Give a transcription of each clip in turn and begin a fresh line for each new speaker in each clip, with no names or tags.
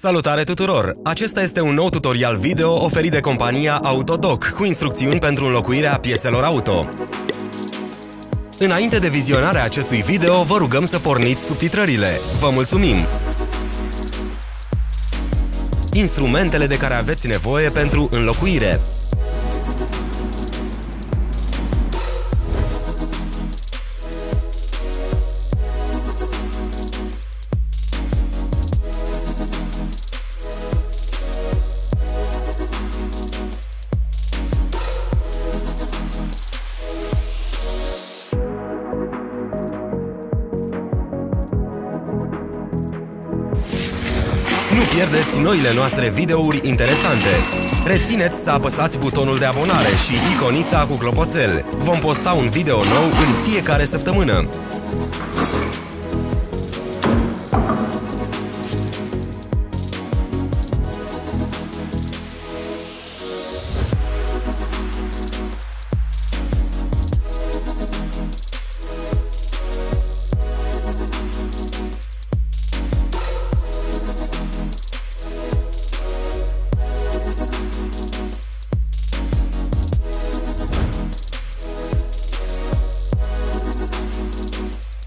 Salutare tuturor! Acesta este un nou tutorial video oferit de compania Autodoc cu instrucțiuni pentru înlocuirea pieselor auto. Înainte de vizionarea acestui video, vă rugăm să porniți subtitrările. Vă mulțumim! Instrumentele de care aveți nevoie pentru înlocuire pierdeți noile noastre videouri interesante. Rețineți să apăsați butonul de abonare și iconița cu clopoțel. Vom posta un video nou în fiecare săptămână.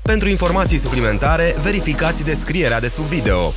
Pentru informații suplimentare, verificați descrierea de sub video.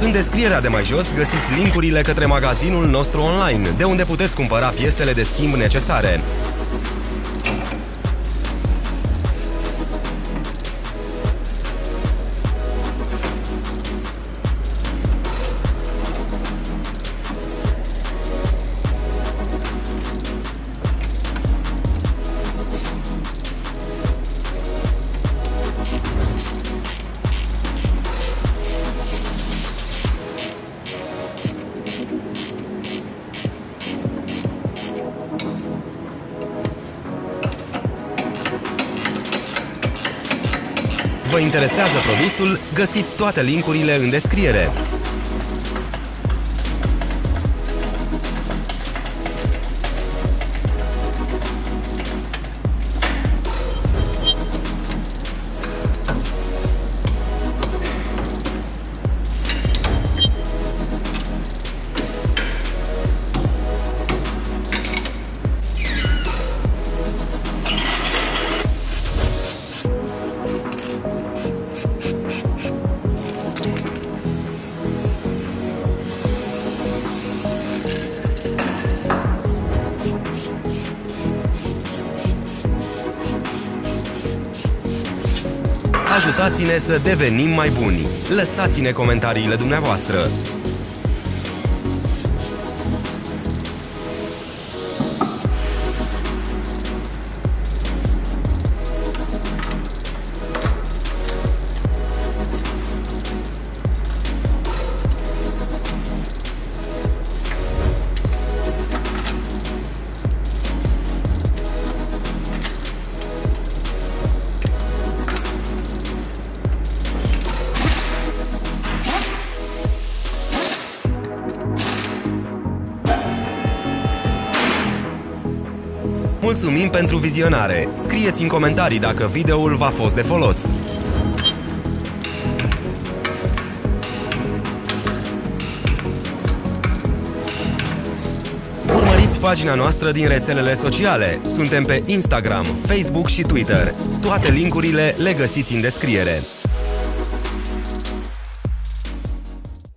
În descrierea de mai jos găsiți linkurile către magazinul nostru online, de unde puteți cumpăra piesele de schimb necesare. Vă interesează produsul? Găsiți toate linkurile în descriere. Ajutați-ne să devenim mai buni. Lăsați-ne comentariile dumneavoastră. Mulțumim pentru vizionare! Scrieți în comentarii dacă videoul v-a fost de folos! Urmăriți pagina noastră din rețelele sociale. Suntem pe Instagram, Facebook și Twitter. Toate linkurile le găsiți în descriere.